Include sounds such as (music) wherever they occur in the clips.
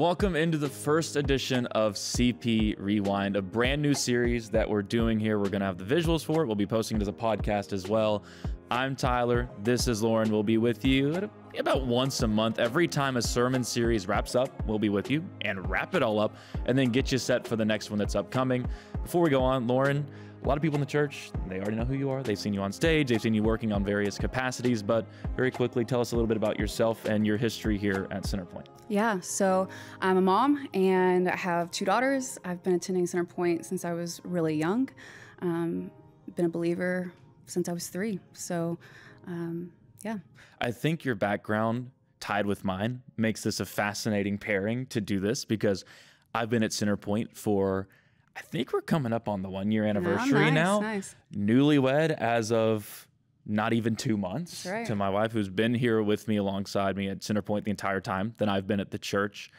welcome into the first edition of CP Rewind, a brand new series that we're doing here. We're going to have the visuals for it. We'll be posting it as a podcast as well. I'm Tyler. This is Lauren. We'll be with you about once a month. Every time a sermon series wraps up, we'll be with you and wrap it all up and then get you set for the next one that's upcoming. Before we go on, Lauren, a lot of people in the church, they already know who you are. They've seen you on stage, they've seen you working on various capacities, but very quickly, tell us a little bit about yourself and your history here at Centerpoint. Yeah, so I'm a mom and I have two daughters. I've been attending Centerpoint since I was really young. Um, been a believer since I was three. So, um, yeah. I think your background tied with mine makes this a fascinating pairing to do this because I've been at Centerpoint for I think we're coming up on the one year ah, anniversary oh, nice, now. Nice. Newlywed as of not even two months right. to my wife, who's been here with me alongside me at Centerpoint the entire time. Then I've been at the church.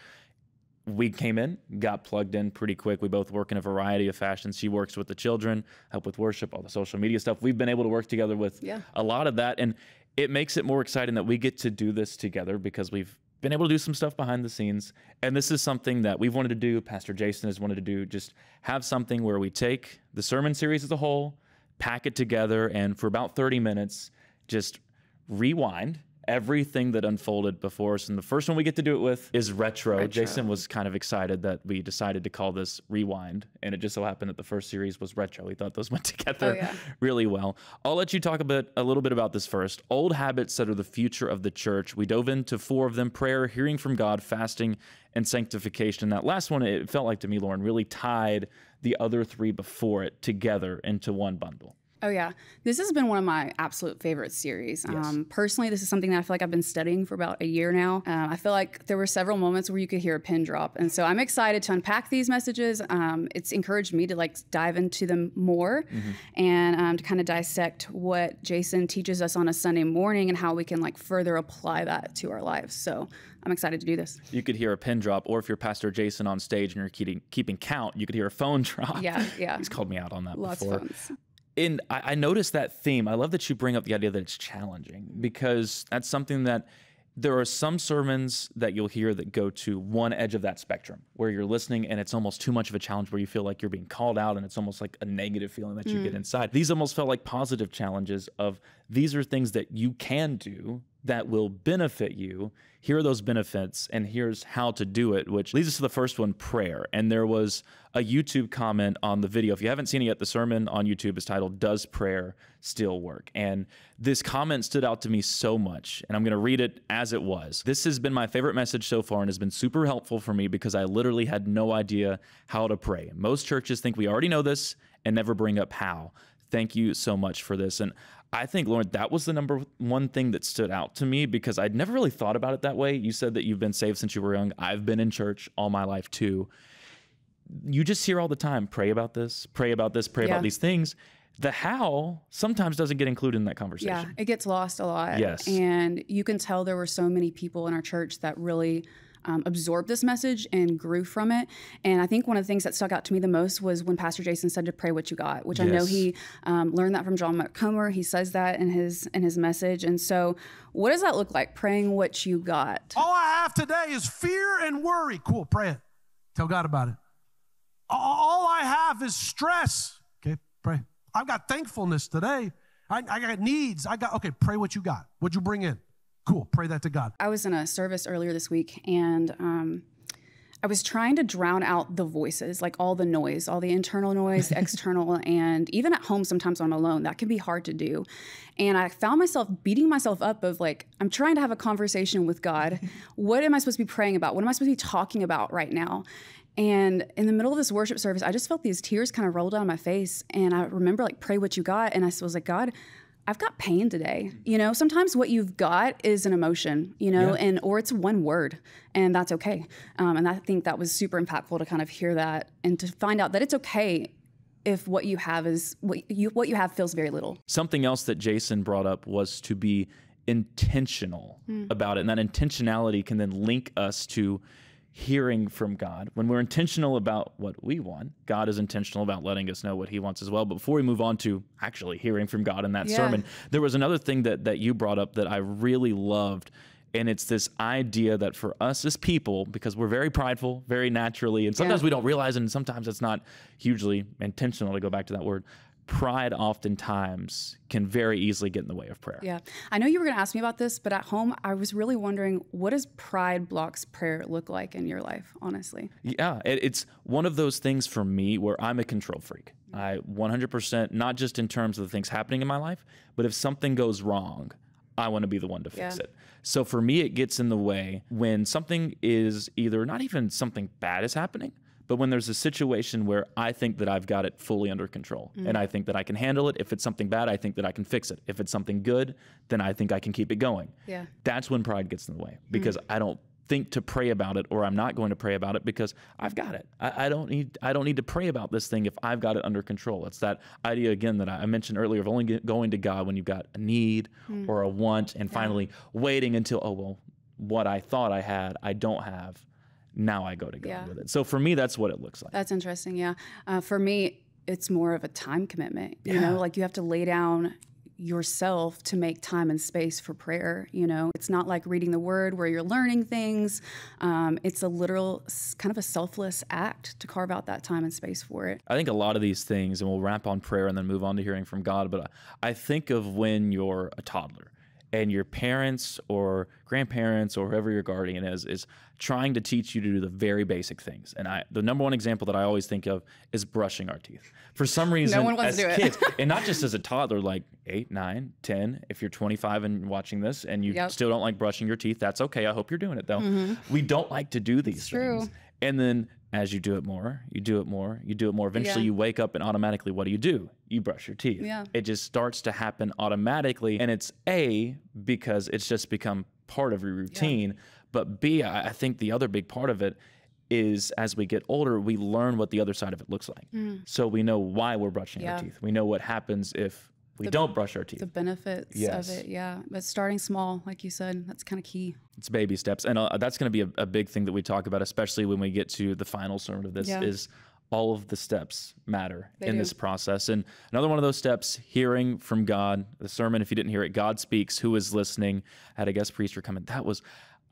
We came in, got plugged in pretty quick. We both work in a variety of fashions. She works with the children, help with worship, all the social media stuff. We've been able to work together with yeah. a lot of that. And it makes it more exciting that we get to do this together because we've been able to do some stuff behind the scenes. And this is something that we've wanted to do. Pastor Jason has wanted to do. Just have something where we take the sermon series as a whole, pack it together, and for about 30 minutes, just rewind everything that unfolded before us. And the first one we get to do it with is retro. retro. Jason was kind of excited that we decided to call this Rewind. And it just so happened that the first series was retro. We thought those (laughs) went together oh, yeah. really well. I'll let you talk a bit a little bit about this first. Old habits that are the future of the church. We dove into four of them prayer, hearing from God, fasting, and sanctification. That last one, it felt like to me, Lauren, really tied the other three before it together into one bundle. Oh yeah, this has been one of my absolute favorite series. Yes. Um, personally, this is something that I feel like I've been studying for about a year now. Uh, I feel like there were several moments where you could hear a pin drop, and so I'm excited to unpack these messages. Um, it's encouraged me to like dive into them more mm-hmm. and um, to kind of dissect what Jason teaches us on a Sunday morning and how we can like further apply that to our lives. So I'm excited to do this. You could hear a pin drop, or if you're Pastor Jason on stage and you're keeping keeping count, you could hear a phone (laughs) drop. Yeah, yeah. He's called me out on that Lots before. Of phones and I, I noticed that theme. I love that you bring up the idea that it's challenging because that's something that there are some sermons that you'll hear that go to one edge of that spectrum where you're listening and it's almost too much of a challenge where you feel like you're being called out and it's almost like a negative feeling that you mm. get inside. These almost felt like positive challenges of these are things that you can do that will benefit you. Here are those benefits, and here's how to do it, which leads us to the first one prayer. And there was a YouTube comment on the video. If you haven't seen it yet, the sermon on YouTube is titled, Does Prayer Still Work? And this comment stood out to me so much, and I'm going to read it as it was. This has been my favorite message so far and has been super helpful for me because I literally had no idea how to pray. Most churches think we already know this and never bring up how. Thank you so much for this. And I think, Lauren, that was the number one thing that stood out to me because I'd never really thought about it that way. You said that you've been saved since you were young. I've been in church all my life too. You just hear all the time pray about this, pray about this, pray yeah. about these things. The how sometimes doesn't get included in that conversation. Yeah, it gets lost a lot. Yes. And you can tell there were so many people in our church that really um, absorbed this message and grew from it. And I think one of the things that stuck out to me the most was when Pastor Jason said to pray what you got, which yes. I know he um, learned that from John Comer. He says that in his in his message. And so, what does that look like? Praying what you got. All I have today is fear and worry. Cool, pray it. Tell God about it. All I have is stress. Okay, pray. I've got thankfulness today. I, I got needs. I got okay. Pray what you got. What'd you bring in? Cool. Pray that to God. I was in a service earlier this week and um, I was trying to drown out the voices, like all the noise, all the internal noise, the (laughs) external, and even at home, sometimes when I'm alone. That can be hard to do. And I found myself beating myself up of like, I'm trying to have a conversation with God. (laughs) What am I supposed to be praying about? What am I supposed to be talking about right now? And in the middle of this worship service, I just felt these tears kind of roll down my face. And I remember like, pray what you got. And I was like, God, I've got pain today. You know, sometimes what you've got is an emotion, you know, yeah. and or it's one word, and that's okay. Um, and I think that was super impactful to kind of hear that and to find out that it's okay if what you have is what you what you have feels very little. Something else that Jason brought up was to be intentional mm. about it, and that intentionality can then link us to hearing from God. When we're intentional about what we want, God is intentional about letting us know what he wants as well. But before we move on to actually hearing from God in that yeah. sermon, there was another thing that that you brought up that I really loved And it's this idea that for us as people, because we're very prideful, very naturally, and sometimes Yeah. we don't realize, and sometimes it's not hugely intentional to go back to that word. Pride oftentimes can very easily get in the way of prayer. Yeah. I know you were going to ask me about this, but at home, I was really wondering what does pride blocks prayer look like in your life, honestly? Yeah, it, it's one of those things for me where I'm a control freak. I 100%, not just in terms of the things happening in my life, but if something goes wrong, I want to be the one to fix Yeah. it. So for me, it gets in the way when something is either not even something bad is happening, but when there's a situation where I think that I've got it fully under control mm. and I think that I can handle it. If it's something bad, I think that I can fix it. If it's something good, then I think I can keep it going. Yeah. That's when pride gets in the way mm. because I don't think to pray about it or I'm not going to pray about it because I've got it. I, I don't need I don't need to pray about this thing if I've got it under control. It's that idea again that I mentioned earlier of only going to God when you've got a need mm. or a want and finally waiting until oh well what I thought I had I don't have. Now I go to God Yeah. with it. So for me that's what it looks like. That's interesting. Yeah. Uh, for me, it's more of a time commitment. You Yeah. know, like you have to lay down yourself to make time and space for prayer. You know, it's not like reading the word where you're learning things. Um, it's a literal, kind of a selfless act to carve out that time and space for it. I think a lot of these things, and we'll wrap on prayer and then move on to hearing from God. But I I think of when you're a toddler and your parents or grandparents or whoever your guardian is is trying to teach you to do the very basic things. And I the number one example that I always think of is brushing our teeth. For some reason, no one wants as to do it. kids, (laughs) and not just as a toddler, like eight, nine, 10, if you're 25 and watching this and you Yep. Still don't like brushing your teeth, that's okay. I hope you're doing it though. Mm-hmm. We don't like to do these true. things. And then as you do it more, you do it more, you do it more. Eventually Yeah. you wake up and automatically what do you do? You brush your teeth. Yeah. It just starts to happen automatically. And it's A, because it's just become part of your routine. But B, I think the other big part of it is as we get older, we learn what the other side of it looks like. So we know why we're brushing Mm. Yeah. our teeth. We know what happens if we don't brush our teeth. The benefits Yes. of it. Yeah. But starting small, like you said, that's kind of key. It's baby steps, and uh, that's going to be a, a big thing that we talk about, especially when we get to the final sermon of this. Yeah. Is all of the steps matter They in do. this process, and another one of those steps, hearing from God. The sermon, if you didn't hear it, God speaks. Who is listening? I had a guest preacher come in. That was.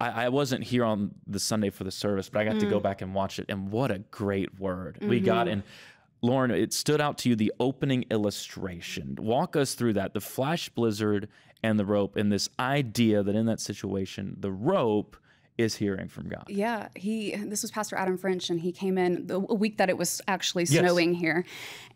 I, I wasn't here on the Sunday for the service, but I got to Mm. go back and watch it, and what a great word we got. Mm-hmm. Lauren, it stood out to you the opening illustration. Walk us through that the flash blizzard and the rope, and this idea that in that situation, the rope is hearing from God. Yeah, he. This was Pastor Adam French, and he came in the a week that it was actually snowing here,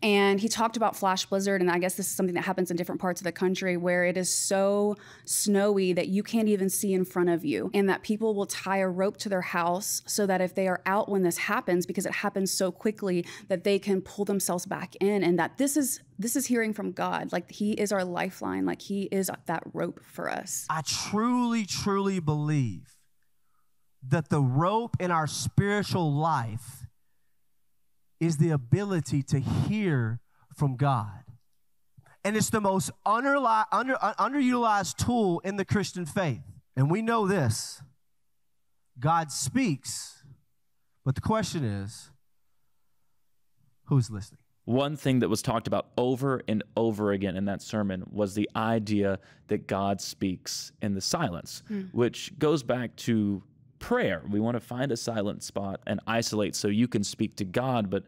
and he talked about flash blizzard. And I guess this is something that happens in different parts of the country where it is so snowy that you can't even see in front of you, and that people will tie a rope to their house so that if they are out when this happens, because it happens so quickly, that they can pull themselves back in, and that this is this is hearing from God. Like He is our lifeline. Like He is that rope for us. I truly, truly believe that the rope in our spiritual life is the ability to hear from God. And it's the most underli- under, uh, underutilized tool in the Christian faith. And we know this God speaks, but the question is who's listening? One thing that was talked about over and over again in that sermon was the idea that God speaks in the silence, which goes back to prayer. We want to find a silent spot and isolate so you can speak to God. But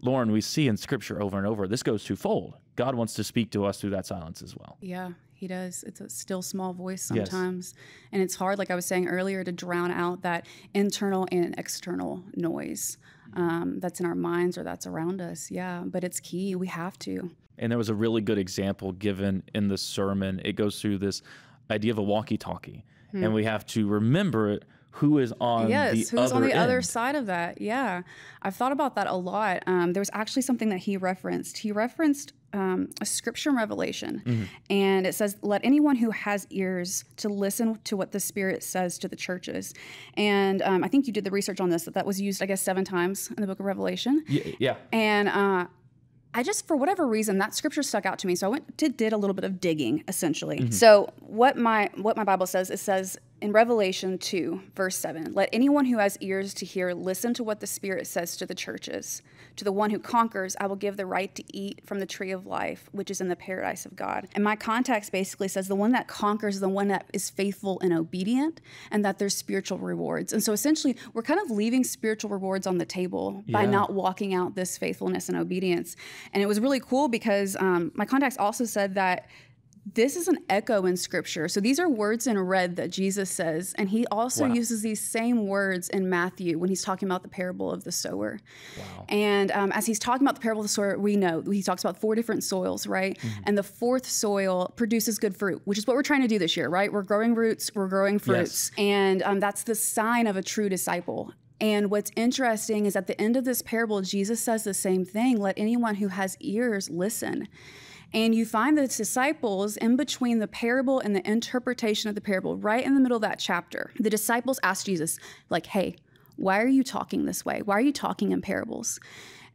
Lauren, we see in scripture over and over, this goes twofold. God wants to speak to us through that silence as well. Yeah, he does. It's a still small voice Yes. sometimes. And it's hard, like I was saying earlier, to drown out that internal and external noise um, that's in our minds or that's around us. Yeah, but it's key. We have to. And there was a really good example given in the sermon. It goes through this idea of a walkie talkie, and we have to remember who is on. Yes, the who's other on the other side of that? Yeah, I've thought about that a lot. Um, there was actually something that he referenced. He referenced um, a scripture in Revelation, Mm-hmm. and it says, "Let anyone who has ears to listen to what the Spirit says to the churches." And um, I think you did the research on this. That that was used, I guess, seven times in the Book of Revelation. Yeah, yeah. And uh, I just, for whatever reason, that scripture stuck out to me. So I went did did a little bit of digging, essentially. So what my what my Bible says, it says in Revelation two, verse seven, let anyone who has ears to hear listen to what the Spirit says to the churches. To the one who conquers, I will give the right to eat from the tree of life, which is in the paradise of God. And my context basically says the one that conquers is the one that is faithful and obedient, and that there's spiritual rewards. And so essentially, we're kind of leaving spiritual rewards on the table by not walking out this faithfulness and obedience. And it was really cool because um, my context also said that this is an echo in scripture. So these are words in red that Jesus says. And he also Wow. uses these same words in Matthew when he's talking about the parable of the sower. Wow. And um, as he's talking about the parable of the sower, we know he talks about four different soils, right? Mm-hmm. And the fourth soil produces good fruit, which is what we're trying to do this year, right? We're growing roots, we're growing fruits. And um, that's the sign of a true disciple. And what's interesting is at the end of this parable, Jesus says the same thing let anyone who has ears listen. And you find the disciples in between the parable and the interpretation of the parable, right in the middle of that chapter. The disciples ask Jesus, like, hey, why are you talking this way? Why are you talking in parables?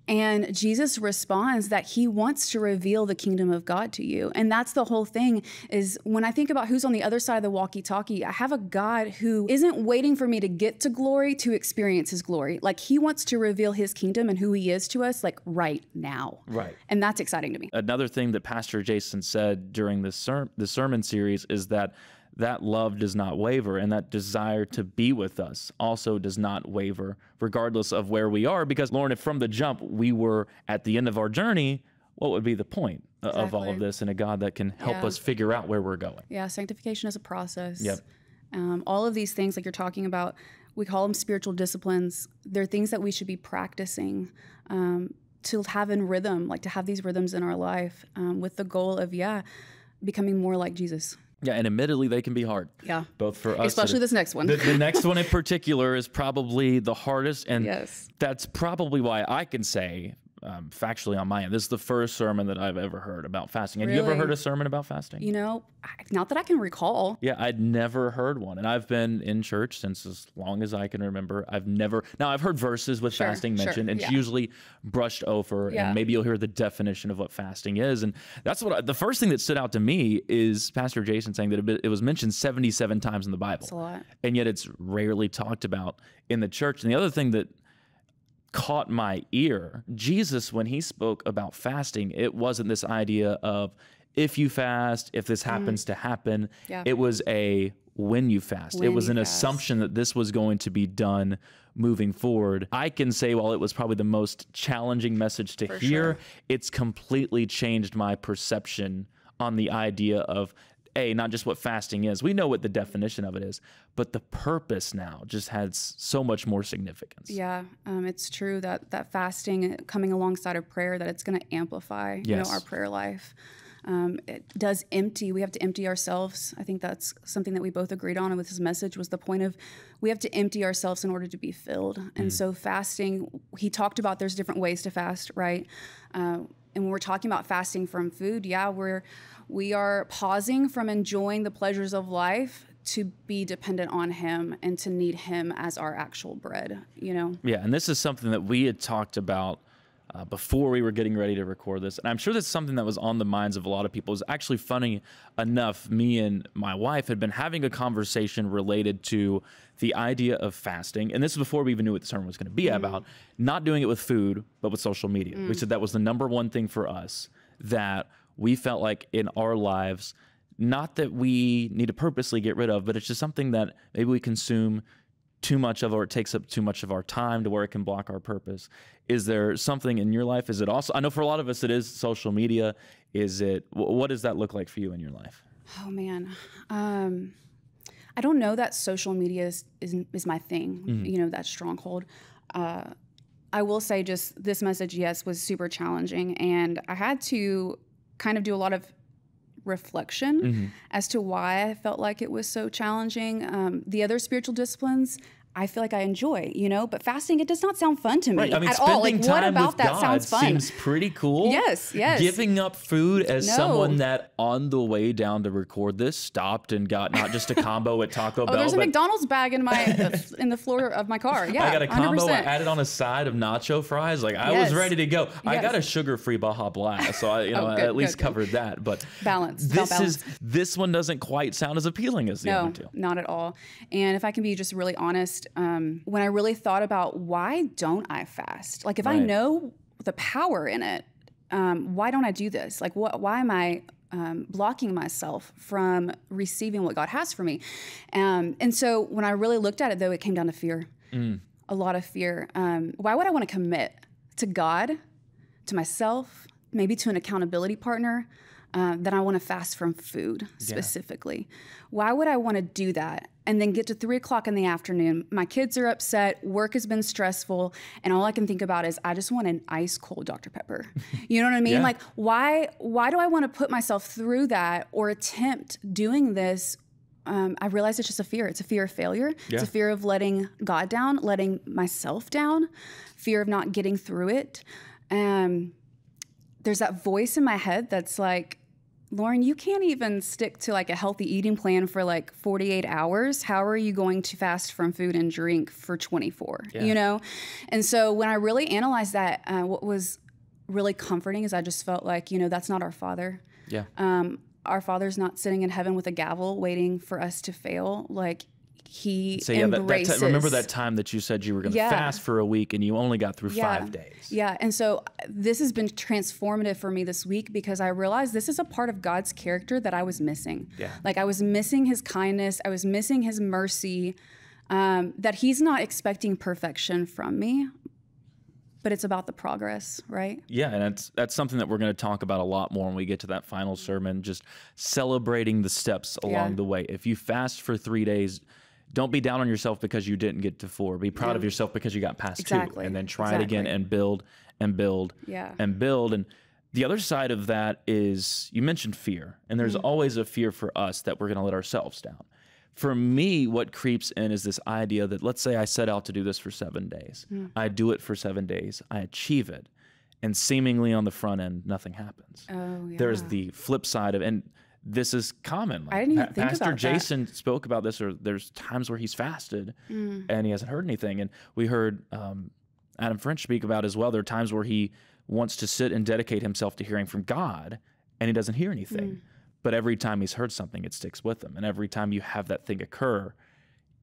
And Jesus responds that he wants to reveal the kingdom of God to you. And that's the whole thing is when I think about who's on the other side of the walkie-talkie, I have a God who isn't waiting for me to get to glory to experience his glory. Like he wants to reveal his kingdom and who he is to us like right now. Right. And that's exciting to me. Another thing that Pastor Jason said during the, ser- the sermon series is that that love does not waver and that desire to be with us also does not waver regardless of where we are because lauren if from the jump we were at the end of our journey what would be the point o- of all of this and a god that can help Yeah. us figure out where we're going Yeah, sanctification is a process. Yep. Um, all of these things, like you're talking about, we call them spiritual disciplines. They're things that we should be practicing um, to have in rhythm, like to have these rhythms in our life um, with the goal of, yeah, becoming more like Jesus. Yeah and admittedly they can be hard Yeah. both for us Especially this next one. the, the (laughs) next one in particular is probably the hardest and Yes. that's probably why i can say um, factually on my end. This is the first sermon that i've ever heard about fasting. Have you ever heard a sermon about fasting? You know, not that I can recall. yeah i'd never heard one. And i've been in church since as long as i can remember. I've never now i've heard verses with Sure, fasting sure, mentioned. And it's usually brushed over Yeah. and maybe you'll hear the definition of what fasting is. And that's what I, the first thing that stood out to me is pastor jason saying that it, it was mentioned 77 times in the bible. It's a lot. and yet it's rarely talked about in the church. And the other thing that caught my ear, Jesus, when he spoke about fasting, it wasn't this idea of if you fast, if this happens to happen. Mm. Yeah. It was a when you fast. it was an fast. assumption that this was going to be done moving forward. I can say while it was probably the most challenging message to For hear, sure. it's completely changed my perception on the idea of a not just what fasting is we know what the definition of it is but the purpose now just has so much more significance Yeah, um, it's true that that fasting uh, coming alongside of prayer that it's going to amplify you know our prayer life. Um, it does empty. We have to empty ourselves. I think that's something that we both agreed on And with his message was the point of we have to empty ourselves in order to be filled. And so fasting, he talked about there's different ways to fast, right? Uh, and when we're talking about fasting from food, yeah, we're we are pausing from enjoying the pleasures of life to be dependent on him and to need him as our actual bread, you know. yeah and this is something that we had talked about uh, before we were getting ready to record this and i'm sure that's something that was on the minds of a lot of people. It was actually funny enough me and my wife had been having a conversation related to the idea of fasting and this is before we even knew what the sermon was going to be about not doing it with food but with social media. We said that was the number one thing for us that we felt like in our lives not that we need to purposely get rid of but it's just something that maybe we consume too much of or it takes up too much of our time to where it can block our purpose. Is there something in your life? Is it also i know for a lot of us it is social media. Is it wh- what does that look like for you in your life? Oh man, um, I don't know that social media is is, is my thing. You know that stronghold. Uh, I will say just this message, yes, was super challenging, and I had to kind of do a lot of reflection as to why I felt like it was so challenging. Um, the other spiritual disciplines. I feel like I enjoy, you know, but fasting it does not sound fun to me i mean at all. Like, time what about that god sounds fun? seems pretty cool Yes, yes. giving up food as No. someone that on the way down to record this stopped and got not just a combo at taco (laughs) Oh, bell there's a McDonald's bag in my (laughs) in the floor of my car. Yeah, I got a combo 100%. added on a side of nacho fries. Like I was ready to go. Yes. I got a sugar-free Baja Blast, so I, you know, (laughs) Oh, I good, at least good, good. covered that. But Balance. This is this one doesn't quite sound as appealing as the No, other two. not at all. And if I can be just really honest, um, when I really thought about why don't I fast? Like if I know the power in it. Um, why don't I do this? Like, what? Why am I um, blocking myself from receiving what God has for me? Um, and so when I really looked at it, though, it came down to fear. A lot of fear. Um, why would I want to commit to God, to myself, maybe to an accountability partner? Uh, that I want to fast from food specifically. Why would I want to do that? And then get to three o'clock in the afternoon. My kids are upset. Work has been stressful, and all I can think about is I just want an ice cold Dr Pepper. (laughs) You know what I mean? Yeah. Like why? Why do I want to put myself through that or attempt doing this? Um, I realize it's just a fear. It's a fear of failure. It's a fear of letting God down, letting myself down, fear of not getting through it. Um, there's that voice in my head that's like, Lauren, you can't even stick to like a healthy eating plan for like 48 hours. How are you going to fast from food and drink for 24? You know? And so when I really analyzed that, uh, what was really comforting is I just felt like, you know, that's not our father. Yeah. Um, our father's not sitting in heaven with a gavel waiting for us to fail. Like he So yeah, that, that embraces. remember that time that you said you were going to Yeah. fast for a week and you only got through Yeah. five days. Yeah. And so uh, this has been transformative for me this week because I realized this is a part of God's character that I was missing. Yeah. Like I was missing his kindness, I was missing his mercy, um, that he's not expecting perfection from me, but it's about the progress, right? Yeah, and that's that's something that we're going to talk about a lot more when we get to that final sermon. Just celebrating the steps along Yeah. the way. If you fast for three days, don't be down on yourself because you didn't get to four. Be proud of yourself because you got past two, and then try it again and build and build Yeah. and build. And the other side of that is you mentioned fear, and there's mm-hmm. always a fear for us that we're going to let ourselves down. For me, what creeps in is this idea that let's say I set out to do this for seven days. Mm. I do it for seven days, I achieve it, and seemingly on the front end, nothing happens. Oh, yeah. There's the flip side of, and this is common. Like, I didn't even Pa- think Pastor about that. Jason spoke about this, or there's times where he's fasted Mm. and he hasn't heard anything. And we heard um, Adam French speak about as well. There are times where he wants to sit and dedicate himself to hearing from God, and he doesn't hear anything. Mm. But every time he's heard something, it sticks with him. And every time you have that thing occur,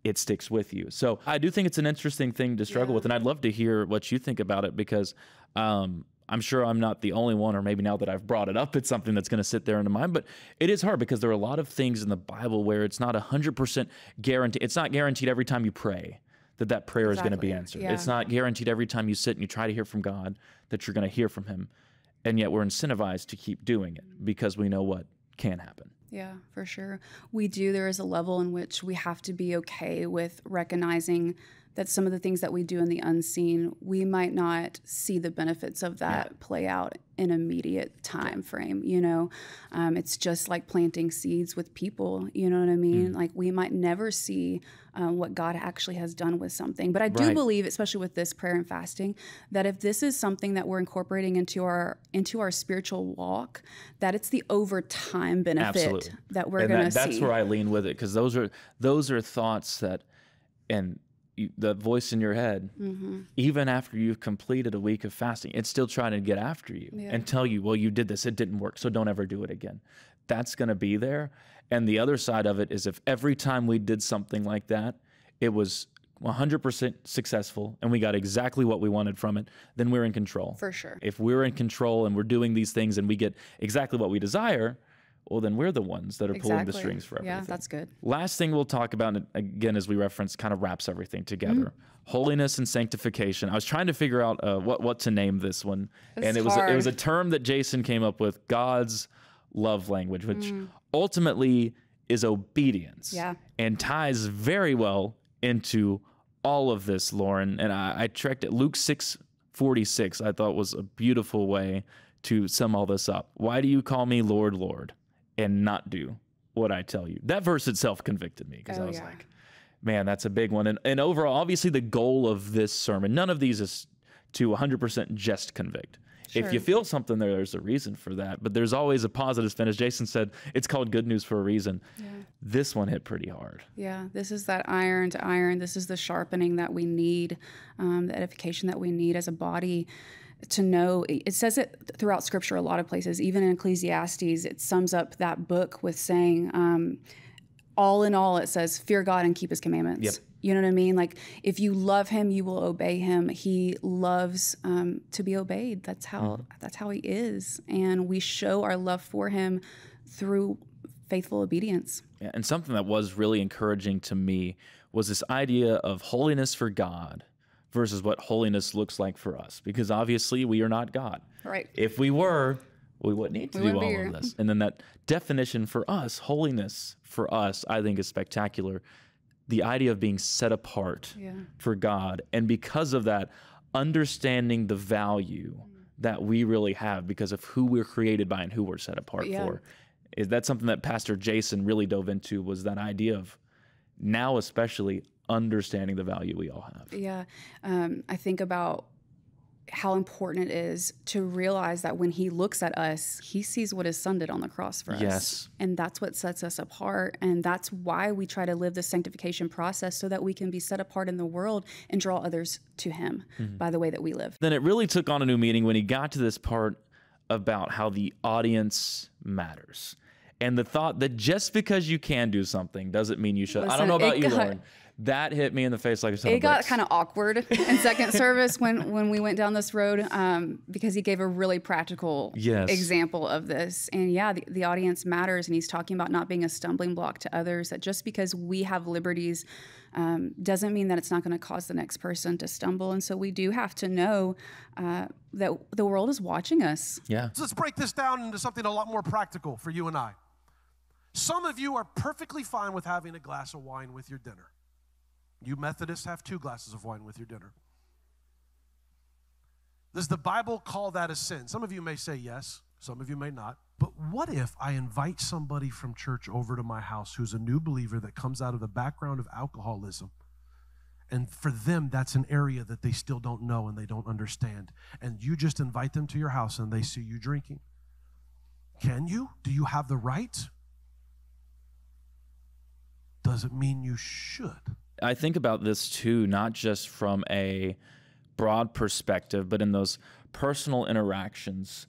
it sticks with you. So I do think it's an interesting thing to struggle with, and I'd love to hear what you think about it because um, I'm sure I'm not the only one, or maybe now that I've brought it up, it's something that's going to sit there in the mind. But it is hard because there are a lot of things in the Bible where it's not 100% guaranteed. It's not guaranteed every time you pray that that prayer is going to be Exactly. answered. It's not guaranteed every time you sit and you try to hear from God that you're going to hear from Him. And yet we're incentivized to keep doing it because we know what can happen. Yeah, for sure. We do. There is a level in which we have to be okay with recognizing that some of the things that we do in the unseen, we might not see the benefits of that play out in immediate time frame. You know, um, it's just like planting seeds with people. You know what I mean? Mm. Like we might never see um, what God actually has done with something. But I do Right. believe, especially with this prayer and fasting, that if this is something that we're incorporating into our into our spiritual walk, that it's the over time benefit Absolutely. that we're going to that, see. that's where I lean with it because those are those are thoughts that, and you, the voice in your head, Mm-hmm. even after you've completed a week of fasting, it's still trying to get after you and tell you, well, you did this, it didn't work, so don't ever do it again. That's going to be there. And the other side of it is if every time we did something like that, it was 100% successful and we got exactly what we wanted from it, then we're in control. For sure. If we're in control and we're doing these things and we get exactly what we desire, well, then we're the ones that are pulling the strings for everything. Yeah, that's good. Last thing we'll talk about, and again, as we reference, kind of wraps everything together. Mm-hmm. Holiness and sanctification. I was trying to figure out uh, what what to name this one, and it was a, it was a term that Jason came up with: God's love language, which Mm. ultimately is obedience, Yeah. and ties very well into all of this, Lauren. And I, I checked it. Luke six forty six. I thought was a beautiful way to sum all this up. Why do you call me Lord, Lord, and not do what I tell you? That verse itself convicted me because I Oh, was yeah. like, man, that's a big one. And, and overall, obviously, the goal of this sermon, none of these is to 100% just convict. If you feel something there, there's a reason for that. But there's always a positive spin. As Jason said, it's called good news for a reason. This one hit pretty hard. Yeah, this is that iron to iron. This is the sharpening that we need, um, the edification that we need as a body to know. It says it throughout Scripture, a lot of places, even in Ecclesiastes, it sums up that book with saying, um, all in all, it says, fear God and keep his commandments. Yep. You know what I mean? Like, if you love him, you will obey him. He loves um, to be obeyed. That's how Mm-hmm. that's how he is, and we show our love for him through faithful obedience. Yeah, and something that was really encouraging to me was this idea of holiness for God versus what holiness looks like for us. Because obviously we are not God. Right. If we were, we wouldn't need to We do all here. of this. And then that definition for us, holiness for us, I think is spectacular. The idea of being set apart Yeah. for God. And because of that, understanding the value that we really have because of who we're created by and who we're set apart Yeah. for. Is that something that Pastor Jason really dove into was that idea of now especially understanding the value we all have. Yeah. Um, I think about how important it is to realize that when he looks at us, he sees what his son did on the cross for us. Yes. And that's what sets us apart. And that's why we try to live the sanctification process so that we can be set apart in the world and draw others to him by the way that we live. Then it really took on a new meaning when he got to this part about how the audience matters. And the thought that just because you can do something doesn't mean you should. I don't know about you, got- Lauren. That hit me in the face like a ton It of got kind of awkward in second (laughs) service when when we went down this road um, because he gave a really practical Yes. example of this. And yeah, the, the audience matters, and he's talking about not being a stumbling block to others. That just because we have liberties um, doesn't mean that it's not going to cause the next person to stumble. And so we do have to know uh, that the world is watching us. Yeah. So let's break this down into something a lot more practical for you and I. Some of you are perfectly fine with having a glass of wine with your dinner. You Methodists have two glasses of wine with your dinner. Does the Bible call that a sin? Some of you may say yes, some of you may not. But what if I invite somebody from church over to my house who's a new believer that comes out of the background of alcoholism? And for them, that's an area that they still don't know and they don't understand. And you just invite them to your house and they see you drinking. Can you? Do you have the right? Does it mean you should? I think about this too, not just from a broad perspective, but in those personal interactions,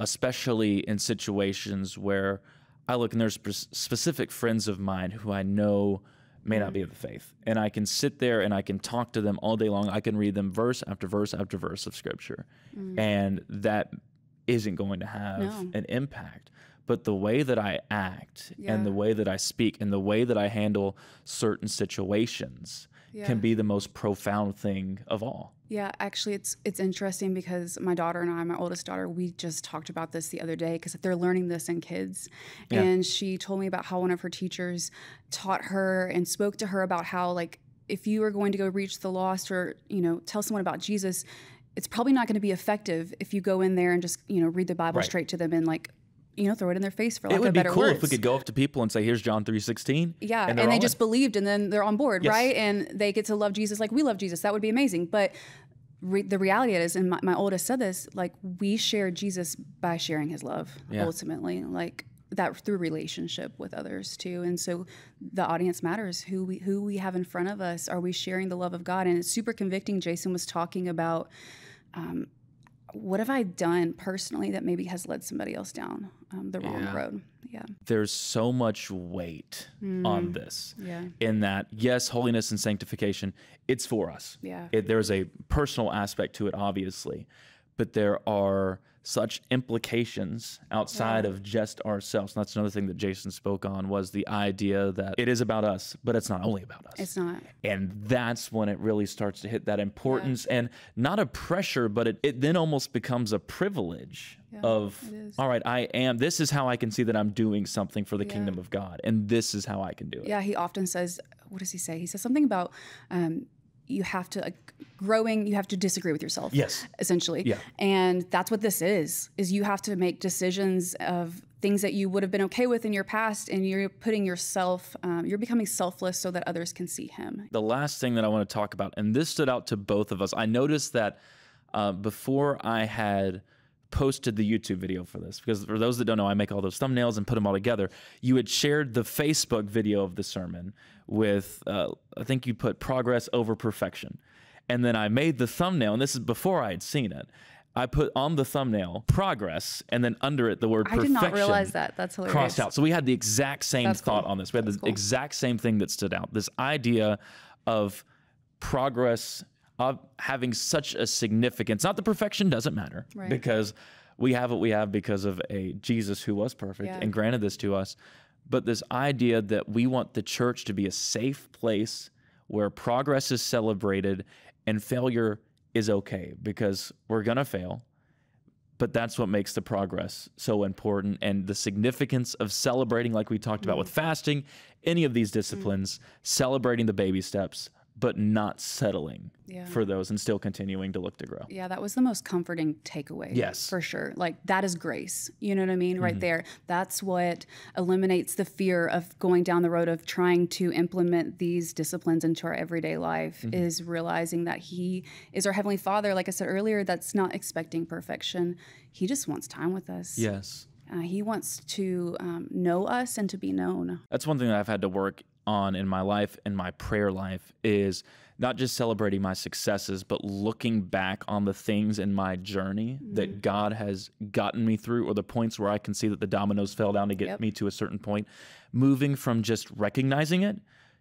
especially in situations where I look and there's specific friends of mine who I know may not be of the faith. And I can sit there and I can talk to them all day long. I can read them verse after verse after verse of scripture. Mm. And that isn't going to have No. an impact. But the way that I act and the way that I speak and the way that I handle certain situations Yeah. can be the most profound thing of all. Yeah, actually, it's it's interesting because my daughter and I, my oldest daughter, we just talked about this the other day because they're learning this in kids, Yeah. and she told me about how one of her teachers taught her and spoke to her about how like if you are going to go reach the lost or you know tell someone about Jesus, it's probably not going to be effective if you go in there and just you know read the Bible Right. straight to them and like you know throw it in their face for it would of be cool words. if we could go up to people and say, "Here's John three 16. Yeah, and, and, they just in. believed, and then they're on board, Yes. right? And they get to love Jesus like we love Jesus. That would be amazing. But re- the reality is, and my, my oldest said this, like we share Jesus by sharing His love Yeah. ultimately, like that through relationship with others too. And so the audience matters. Who we who we have in front of us. Are we sharing the love of God? And it's super convicting. Jason was talking about. Um, what have I done personally that maybe has led somebody else down um, the wrong Yeah. road? Yeah, There's so much weight Mm. on this. yeah, in that yes holiness and sanctification it's for us Yeah. it, there's a personal aspect to it obviously but there are such implications outside of just ourselves and that's another thing that jason spoke on was the idea that it is about us but it's not only about us it's not. and that's when it really starts to hit that importance and not a pressure but it, it then almost becomes a privilege of it is. all right i am this is how i can see that i'm doing something for the kingdom of god and this is how i can do it Yeah, he often says, what does he say? He says something about um, you have to like, growing. You have to disagree with yourself. Yes. essentially. Yeah. and that's what this is. Is you have to make decisions of things that you would have been okay with in your past, and you're putting yourself. Um, you're becoming selfless so that others can see Him. the last thing that I want to talk about, and this stood out to both of us. I noticed that uh, before I had posted the YouTube video for this, because for those that don't know, I make all those thumbnails and put them all together. You had shared the Facebook video of the sermon with, uh, I think you put progress over perfection. And then I made the thumbnail, and this is before I had seen it. I put on the thumbnail progress and then under it the word I did not realize that. That's hilarious. Crossed out. So we had the exact same That's thought cool. on this. We had the cool. exact same thing that stood out. This idea of progress of having such a significance. Not that perfection doesn't matter Right. because we have what we have because of a Jesus who was perfect Yeah. and granted this to us. But this idea that we want the church to be a safe place where progress is celebrated and failure is okay because we're going to fail. But that's what makes the progress so important and the significance of celebrating, like we talked about mm. with fasting, any of these disciplines, mm. celebrating the baby steps, but not settling Yeah. for those and still continuing to look to grow. Yeah, that was the most comforting takeaway. Yes. Mm-hmm. For sure. Like that is grace. You know what I mean? Right there. That's what eliminates the fear of going down the road of trying to implement these disciplines into our everyday life Mm-hmm. is realizing that he is our heavenly father, like I said earlier, that's not expecting perfection. He just wants time with us. Yes. Uh, he wants to um, know us and to be known. That's one thing that I've had to work on in my life and my prayer life is not just celebrating my successes, but looking back on the things in my journey that mm-hmm. God has gotten me through, or the points where I can see that the dominoes fell down to get Yep. me to a certain point, moving from just recognizing it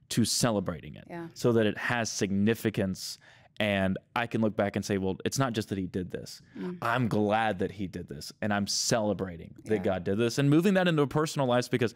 to celebrating it Yeah. so that it has significance. And I can look back and say, well, it's not just that he did this. Mm. I'm glad that he did this. And I'm celebrating that God did this and moving that into a personal lives because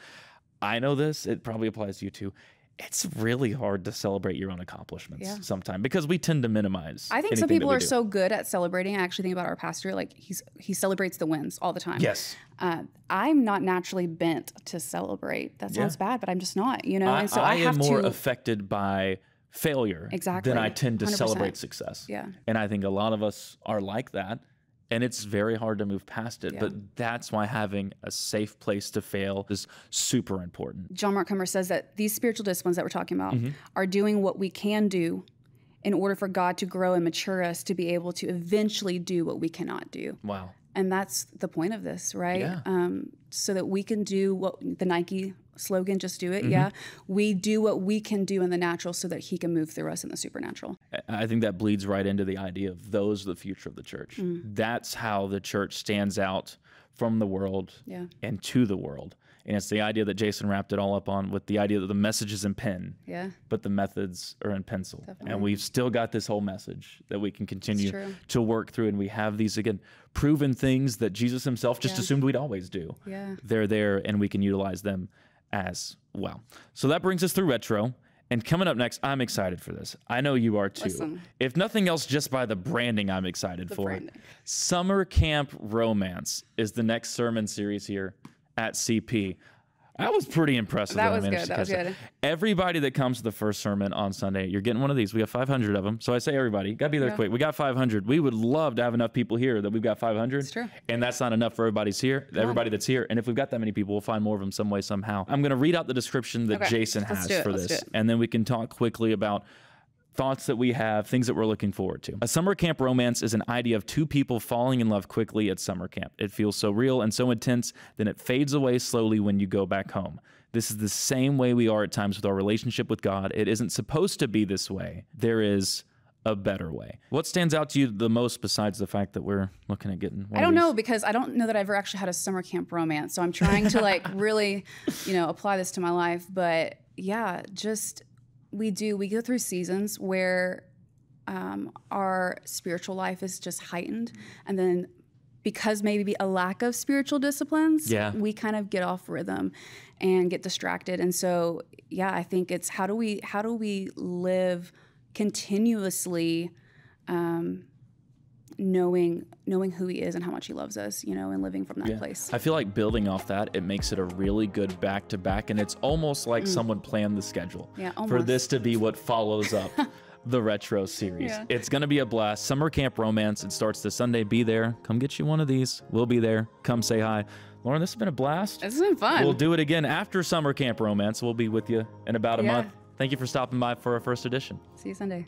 I know this, it probably applies to you too. It's really hard to celebrate your own accomplishments Yeah. sometimes because we tend to minimize. I think some people are do. so good at celebrating. I actually think about our pastor, like he's he celebrates the wins all the time. Yes. Uh, I'm not naturally bent to celebrate. That sounds bad, but I'm just not, you know. I, and so I, I am more to. affected by failure Exactly. than I tend to 100%. celebrate success. Yeah. And I think a lot of us are like that. And it's very hard to move past it. Yeah. But that's why having a safe place to fail is super important. John Mark Comer says that these spiritual disciplines that we're talking about Mm-hmm. are doing what we can do in order for God to grow and mature us to be able to eventually do what we cannot do. Wow. And that's the point of this, right? Yeah. Um, so that we can do what the Nike slogan, just do it. Mm-hmm. Yeah. We do what we can do in the natural so that He can move through us in the supernatural. I- think that bleeds right into the idea of those are the future of the church. Mm. That's how the church stands out from the world Yeah. and to the world. And it's the idea that Jason wrapped it all up on with the idea that the message is in pen, Yeah. but the methods are in pencil. Definitely. And we've still got this whole message that we can continue to work through. And we have these, again, proven things that Jesus himself just Yeah. assumed we'd always do. Yeah. They're there and we can utilize them as well. So that brings us through retro. And coming up next, I'm excited for this. I know you are too. Listen. If nothing else, just by the branding, I'm excited for. branding. Summer Camp Romance is the next sermon series here at CP. I was pretty impressed. with That was good, that was good. Everybody that comes to the first sermon on Sunday, you're getting one of these. We have 500 of them. So I say everybody, got to be there quick. We got 500. We would love to have enough people here that we've got 500. It's true. And that's not enough for everybody's here. Everybody that's here. And if we've got that many people, we'll find more of them some way somehow. I'm going to read out the description that Okay, Jason let's has for let's this, and then we can talk quickly about thoughts that we have, things that we're looking forward to. A summer camp romance is an idea of two people falling in love quickly at summer camp. It feels so real and so intense, then it fades away slowly when you go back home. This is the same way we are at times with our relationship with God. It isn't supposed to be this way. There is a better way. What stands out to you the most besides the fact that we're looking at getting one I don't know because I don't know that I've ever actually had a summer camp romance. So I'm trying to like (laughs) really, you know, apply this to my life. But yeah, just we do, we go through seasons where um, our spiritual life is just heightened. And then because maybe a lack of spiritual disciplines, Yeah. we kind of get off rhythm and get distracted. And so, yeah, I think it's how do we how do we live continuously um, knowing knowing who he is and how much he loves us, you know, and living from that place. I feel like building off that, it makes it a really good back to back, and it's almost like someone planned the schedule Mm. Yeah, for this to be what follows up (laughs) the retro series. Yeah. It's going to be a blast. Summer Camp Romance. It starts this Sunday. Be there. Come get you one of these. We'll be there. Come say hi. Lauren, this has been a blast. It's been fun. We'll do it again after Summer Camp Romance. We'll be with you in about a Yeah. month. Thank you for stopping by for our first edition. See you Sunday.